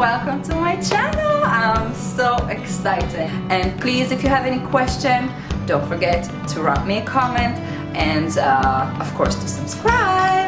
welcome to my channel. I'm so excited. And please, if you have any question, don't forget to drop me a comment and uh, of course to subscribe